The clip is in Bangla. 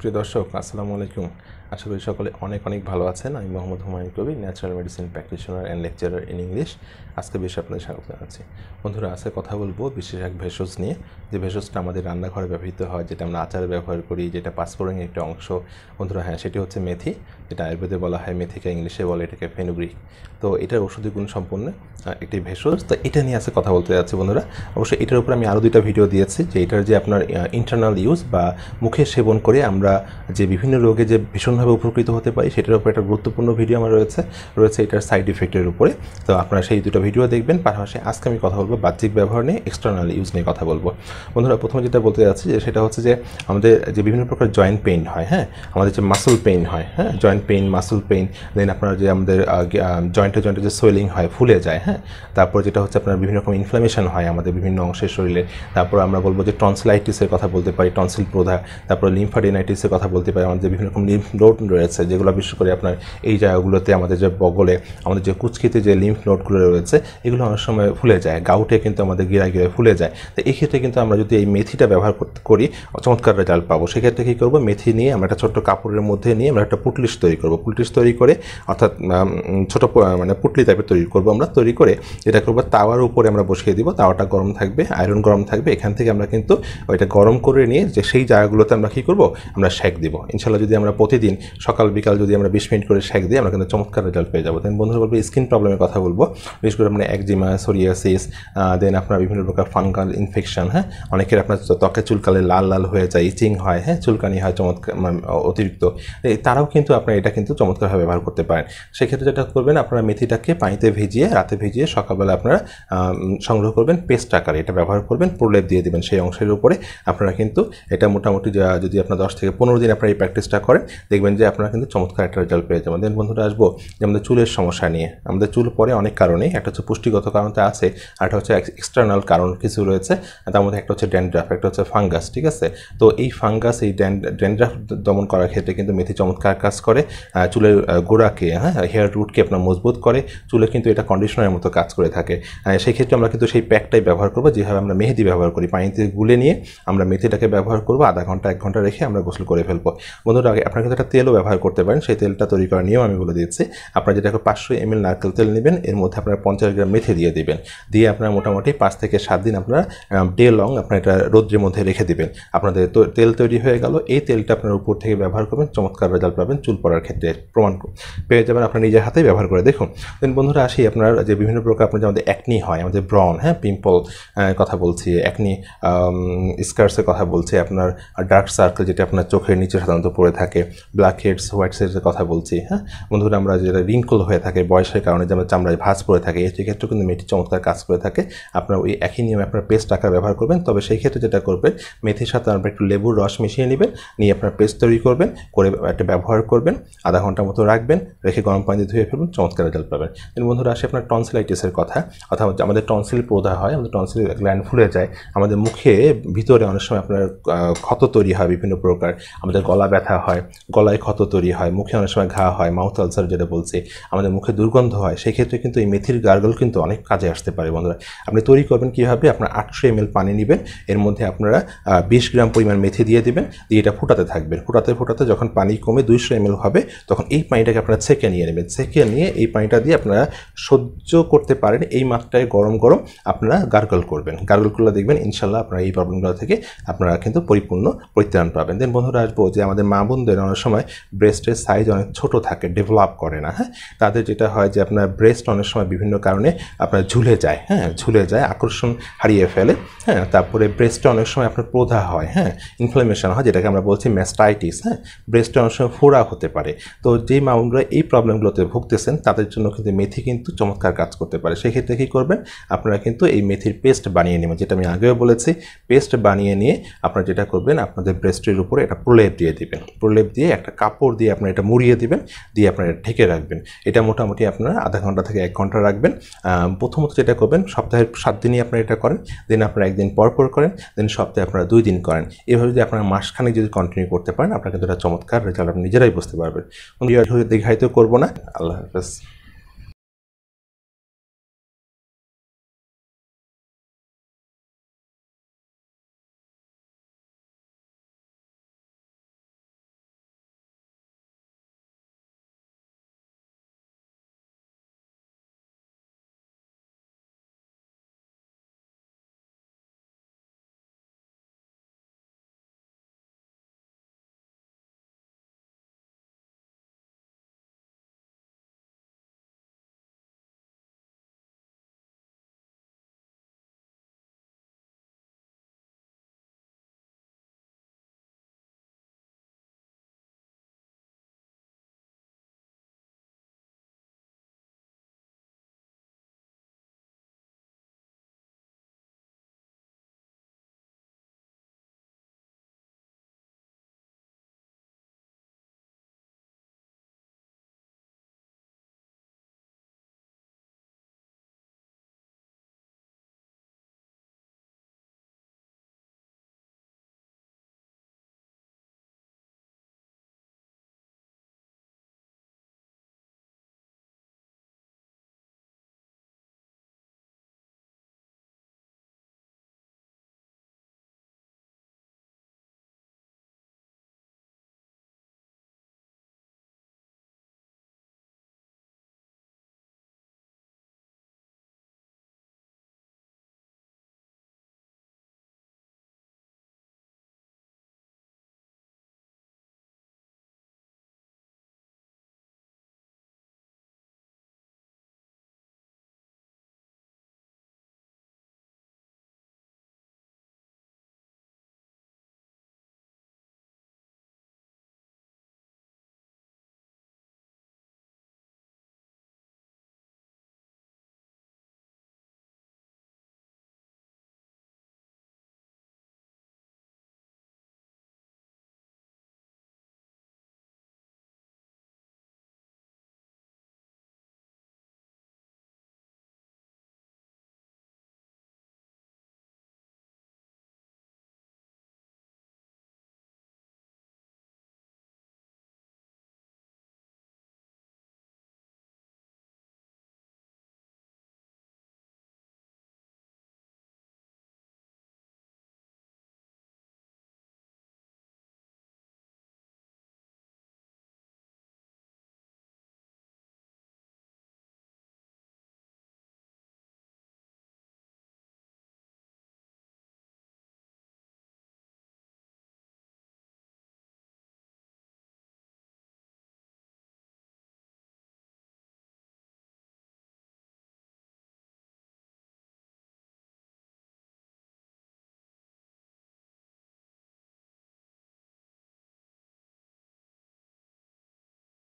প্রিয় দর্শক আসসালামু আলাইকুম। আশা করি সকলে অনেক অনেক ভালো আছেন। আমি মোহাম্মদ হুমায়ুন কবি natural medicine practitioner and lecturer in English আজকে বেশ আপনাদের স্বাগত জানাচ্ছি। বন্ধুরা আজকে কথা বলব বিশেষ এক ভেষজ নিয়ে। যে ভেষজটা আমাদের রান্নাঘরে ব্যবহৃত হয় যেটা আমরা আচারে ব্যবহার করি যেটা পাঁচফোড়নের একটা অংশ। বন্ধুরা হ্যাঁ সেটি হচ্ছে মেথি যেটা আয়ুর্বেদে বলা হয় মেথিকে ইংলিশে বলে এটাকে ফেনুগ্রিক তো এটার ওষুধি গুণ সম্পন্ন আহ, একটি ভেষজ। তো এটা নিয়ে আজকে কথা বলতে যাচ্ছি বন্ধুরা। অবশ্যই এটার উপর আমি আরও দুইটা ভিডিও দিয়েছি যে এটার যে আপনার ইন্টারনাল ইউজ বা মুখে সেবন করে আমরা যে বিভিন্ন রোগে যে ভীষণভাবে উপকৃত হতে পারি, সেটার উপর একটা গুরুত্বপূর্ণ ভিডিও আমার রয়েছে। রয়েছে এটার সাইড ইফেক্টের উপরে। তো আপনারা সেই দুটো ভিডিও দেখবেন। পাশাপাশি আজকে আমি কথা বলব বাহ্যিক ব্যবহার নিয়ে এক্সটার্নাল ইউজ নিয়ে কথা বলব। বন্ধুরা, প্রথমে যেটা বলতে যাচ্ছি যে, সেটা হচ্ছে যে, আমাদের যে বিভিন্ন প্রকার জয়েন্ট পেইন হয় হ্যাঁ? আমাদের যে মাসল পেইন হয় হ্যাঁ? Joint pain muscle pain then আপনার যে আমাদের জয়েন্টে জয়েন্টে যে সোয়েলিং হয়, ফুলে যায় হ্যাঁ? তারপর যেটা হচ্ছে আপনার বিভিন্ন রকম ইনফ্লামেশন হয় আমাদের বিভিন্ন অংশের শরীরে। তারপর আমরা বলব যে টনসিলাইটিসের কথা বলতে পারি টনসিল প্রধা তারপর লিম্ফাডিনাইটিসের কথা বলতে পারি, আমাদের বিভিন্ন রকম লিম্ফ নোড রয়েছে, যেগুলো বিশেষ করে আপনার এই জায়গাগুলোতে আমাদের যে বগলে, আমাদের যে কুচকিতে যে লিম্ফ নোডগুলো রয়েছে, এগুলো অনেক সময় ফুলে যায়, গাউটে কিন্তু আমাদের গিরায় গিরায় ফুলে যায়। তো এই ক্ষেত্রে কিন্তু আমরা যদি এই মেথিটা ব্যবহার করি, চমৎকার রেজাল্ট পাবো। সেক্ষেত্রে কী করব, মেথি নিয়ে আমরা একটা ছোট্ট কাপড়ের মধ্যে নিয়ে আমরা একটা পুটলিশ তৈরি করব। পুটলিশ তৈরি করে, অর্থাৎ ছোট মানে পুটলি টাইপের তৈরি করব আমরা, তৈরি করে এটা করব, তাওয়ার উপরে আমরা বসিয়ে দিব, তাওয়াটা গরম থাকবে আয়রন গরম থাকবে, এখান থেকে আমরা কিন্তু ওইটা গরম করে নিয়ে যে সেই জায়গাগুলোতে আমরা কী করব, আমরা শেক দিব। ইনশাল্লাহ যদি আমরা প্রতিদিন সকাল, বিকাল যদি আমরা বিশ মিনিট করে শেক দিই, আমরা কিন্তু চমৎকার রেজাল্ট পেয়ে যাব। দেন বন্ধুরা বলব স্কিন প্রবলেমের কথা বলব। বিশেষ করে আপনার একজিমা সোরিয়াসিস দেন আপনার বিভিন্ন প্রকার ফাঙ্গাল ইনফেকশন হ্যাঁ? অনেকের আপনার ত্বকে চুলকালে লাল লাল হয়ে যায়, ইচিং হয় হ্যাঁ? চুলকানি হয় চমৎকার মানে অতিরিক্ত। তারাও কিন্তু আপনারা এটা কিন্তু চমৎকারভাবে ব্যবহার করতে পারেন। সেক্ষেত্রে যেটা করবেন, আপনারা মেথিটাকে পানিতে ভিজিয়ে, রাতে ভিজিয়ে সকালবেলা আপনারা সংগ্রহ করবেন পেস্ট আকারে। এটা ব্যবহার করবেন, প্রলেপ দিয়ে দিবেন সেই অংশের উপরে। আপনারা কিন্তু এটা মোটামুটি যদি আপনার দশ থেকে পনেরো দিন আপনারা এই প্র্যাকটিসটা করেন, দেখবেন যে আপনারা কিন্তু চমৎকার একটা রেজাল্ট পেয়ে যাবেন। দেন বন্ধুরা, আসব যে আমাদের চুলের সমস্যা নিয়ে। আমাদের চুল পরে অনেক কারণে, একটা হচ্ছে পুষ্টিগত কারণটা আছে, আর একটা হচ্ছে এক্সটার্নাল কারণ কিছু রয়েছে তার মধ্যে একটা হচ্ছে ড্যান্ড্রাফ একটা হচ্ছে ফাঙ্গাস ঠিক আছে? তো এই ফাঙ্গাস এই ড্যান্ড্রাফ দমন করার ক্ষেত্রে কিন্তু মেথি চমৎকার কাজ করে চুলের গোড়াকে হ্যাঁ হেয়ার রুটকে আপনার মজবুত করে, চুলে কিন্তু এটা কন্ডিশনারের মতো কাজ করে থাকে। সেই ক্ষেত্রে আমরা কিন্তু সেই প্যাকটাই ব্যবহার করব, যেভাবে আমরা মেহেদি ব্যবহার করি। পানিতে গুলে নিয়ে আমরা মেথিটাকে ব্যবহার করব, আধা ঘণ্টা, এক ঘণ্টা রেখে আমরা গোসল করে ফেলব। বন্ধুরা, আগে আপনারা কিন্তু একটা তেলও ব্যবহার করতে পারেন। সেই তেলটা তৈরি করার নিয়ম আমি বলে দিচ্ছি আপনারা যেটা পাঁচশো এম এল নারকেল তেল নেবেন, এর মধ্যে আপনারা পঞ্চাশ গ্রাম মেথি দিয়ে দিবেন। দিয়ে আপনারা মোটামুটি পাঁচ থেকে সাত দিন আপনারা ডে লং আপনার এটা রৌদ্রের মধ্যে রেখে দিবেন। আপনাদের তেল তৈরি হয়ে গেল। এই তেলটা আপনার উপর থেকে ব্যবহার করবেন, চমৎকার রেজাল্ট পাবেন, চুল পড়ার ক্ষেত্রে প্রমাণ পেয়ে যাবেন আপনার নিজের হাতেই ব্যবহার করে। দেখুন দেন বন্ধুরা আসি আপনার যে বিভিন্ন প্রকার আপনার যে আমাদের অ্যাকনি হয়, আমাদের ব্রন হ্যাঁ পিম্পল কথা বলছি অ্যাকনি স্কার্সের কথা বলছি, আপনার ডার্ক সার্কেল যেটা আপনার চোখের নিচে সাধারণত পড়ে থাকে। ব্ল্যাক হেডস হোয়াইট হেডসের কথা বলছি হ্যাঁ? বন্ধুরা, আমরা যেটা রিঙ্কল হয়ে থাকে, বয়সের কারণে যে আমরা চামড়ায় ভাঁজ পড়ে থাকে এই ক্ষেত্রে কিন্তু মেথি চমৎকার কাজ করে থাকে। আপনার ওই একই নিয়মে আপনার পেস্ট আকার ব্যবহার করবেন, তবে সেই ক্ষেত্রে যেটা করবেন, মেথির সাথে আপনার একটু লেবুর রস মিশিয়ে নেবেন, নিয়ে আপনার পেস্ট তৈরি করবেন, করে একটা ব্যবহার করবেন, আধা ঘণ্টা মতো রাখবেন, রেখে গরম পানি ধুয়ে ফেলবেন, চমৎকার রেজাল্ট পাবেন। বন্ধুরা, আসে আপনার টনসিলাইটিসের কথা, অর্থাৎ আমাদের টনসিল প্রোধা হয়, আমাদের টনসিল গ্ল্যান্ড ফুলে যায়, আমাদের মুখে, ভিতরে অনেক সময় আপনার ক্ষত তৈরি হয় বিভিন্ন প্রকার। আমাদের গলা ব্যথা হয়, গলায় ক্ষত তৈরি হয়, মুখে অনেক সময় ঘা হয় মাউথ আলসার যেটা বলছি, আমাদের মুখে দুর্গন্ধ হয়, সেই ক্ষেত্রে কিন্তু এই মেথির গার্গল কিন্তু অনেক কাজে আসতে পারে বন্ধুরা। আপনি তৈরি করবেন কীভাবে? আপনার আটশো এম পানি নেবেন, এর মধ্যে আপনারা বিশ গ্রাম পরিমাণ মেথি দিয়ে দেবেন, দিয়ে এটা ফুটাতে থাকবেন। ফুটাতে ফুটাতে যখন পানি কমে দুইশো এম হবে, তখন এই পানিটাকে আপনারা ছেঁকে নিয়ে নেবেন। ছেঁকে নিয়ে এই পানিটা দিয়ে আপনারা সহ্য করতে পারেন, এই মাত্রায় গরম গরম আপনারা গার্গল করবেন। গার্গল করলে দেখবেন, ইনশাল্লাহ আপনারা এই প্রবলেমগুলো থেকে আপনারা কিন্তু পরিপূর্ণ পরিত্রাণ পাবেন। দেন বন্ধুরা আসব যে আমাদের মা বোনদের অনেক সময় ব্রেস্টের সাইজ অনেক ছোট থাকে ডেভেলপ করে না হ্যাঁ? তাদের যেটা হয় যে আপনার ব্রেস্ট অনেক সময় বিভিন্ন কারণে আপনার ঝুলে যায় হ্যাঁ? ঝুলে যায়, আকর্ষণ হারিয়ে ফেলে হ্যাঁ? তারপরে ব্রেস্টে অনেক সময় আপনার প্রধা হয় হ্যাঁ? ইনফ্লামেশন হয়, যেটাকে আমরা বলছি ম্যাস্টাইটিস হ্যাঁ? ব্রেস্টে অনেক সময় ফোড়া হতে পারে। তো যেই মাউন্টরা এই প্রবলেমগুলোতে ভুগতেছেন, তাদের জন্য কিন্তু মেথি কিন্তু চমৎকার কাজ করতে পারে। সেক্ষেত্রে কী করবেন? আপনারা কিন্তু এই মেথির পেস্ট বানিয়ে নেবেন। যেটা আমি আগেও বলেছি পেস্ট বানিয়ে নিয়ে আপনারা যেটা করবেন, আপনাদের ব্রেস্টের উপরে একটা প্রলেপ দিয়ে দিবেন। প্রলেপ দিয়ে একটা কাপড় দিয়ে আপনারা এটা মুড়িয়ে দিবেন, দিয়ে আপনারা ঢেকে রাখবেন। এটা মোটামুটি আপনারা আধা ঘণ্টা থেকে এক ঘণ্টা রাখবেন। প্রথমত যেটা করবেন, সপ্তাহের সাত দিনই আপনারা এটা করেন। দেন আপনারা একদিন পর পর করেন, দেন সপ্তাহে আপনারা দুই দিন করেন। এভাবে যদি আপনারা মাসখানেক যদি কন্টিনিউ করতে পারেন আপনারা কিন্তু এটা চমৎকার রেজাল্ট আপনি নিজেরাই বুঝতে পারবেন। দীর্ঘায়িত করব না। আল্লাহ হাফেজ।